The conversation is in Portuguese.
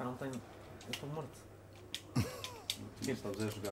cara não tenho. Eu estou morto. quem está a jogar.